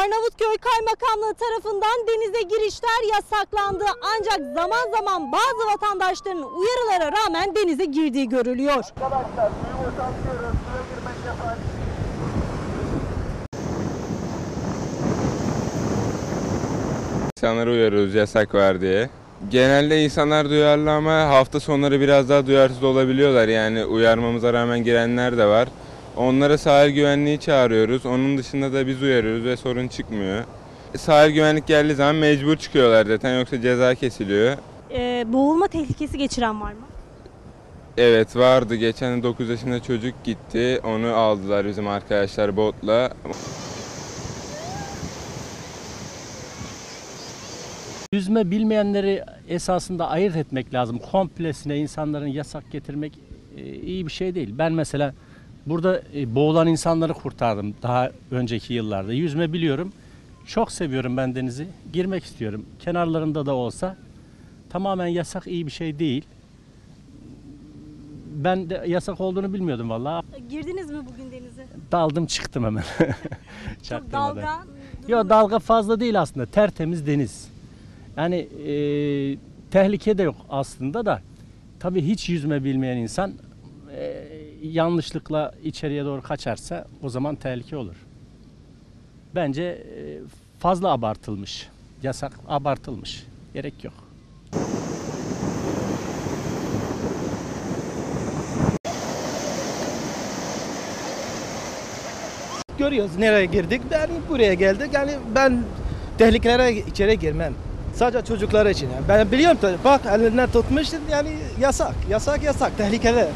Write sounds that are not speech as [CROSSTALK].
Arnavutköy Kaymakamlığı tarafından denize girişler yasaklandı. Ancak zaman zaman bazı vatandaşların uyarılara rağmen denize girdiği görülüyor. Arkadaşlar suyu boşaltıyoruz. Suya girmek yasak. İnsanları uyarıyoruz yasak var diye. Genelde insanlar duyarlı ama hafta sonları biraz daha duyarsız olabiliyorlar. Yani uyarmamıza rağmen girenler de var. Onlara sahil güvenliği çağırıyoruz. Onun dışında da biz uyarıyoruz ve sorun çıkmıyor. Sahil güvenlik geldiği zaman mecbur çıkıyorlar zaten yoksa ceza kesiliyor. Ee, boğulma tehlikesi geçiren var mı? Evet vardı. Geçen 9 yaşında çocuk gitti. Onu aldılar bizim arkadaşlar botla. Yüzme bilmeyenleri esasında ayırt etmek lazım. Komplesine insanların yasak getirmek e, iyi bir şey değil. Ben mesela burada e, boğulan insanları kurtardım daha önceki yıllarda. Yüzme biliyorum. Çok seviyorum ben denizi. Girmek istiyorum. Kenarlarında da olsa tamamen yasak iyi bir şey değil. Ben de yasak olduğunu bilmiyordum vallahi. Girdiniz mi bugün denize? Daldım çıktım hemen. [LAUGHS] Çok dalga. Yok dalga fazla değil aslında. Tertemiz deniz. Yani e, tehlike de yok aslında da. Tabii hiç yüzme bilmeyen insan e, yanlışlıkla içeriye doğru kaçarsa o zaman tehlike olur. Bence e, fazla abartılmış. Yasak abartılmış. Gerek yok. Görüyoruz nereye girdik. Yani buraya geldik. Yani ben tehlikelere içeri girmem. Sadece çocuklar için. Yani. Ben biliyorum tabii. Bak elinden tutmuşsun yani yasak. Yasak yasak. Tehlikeli.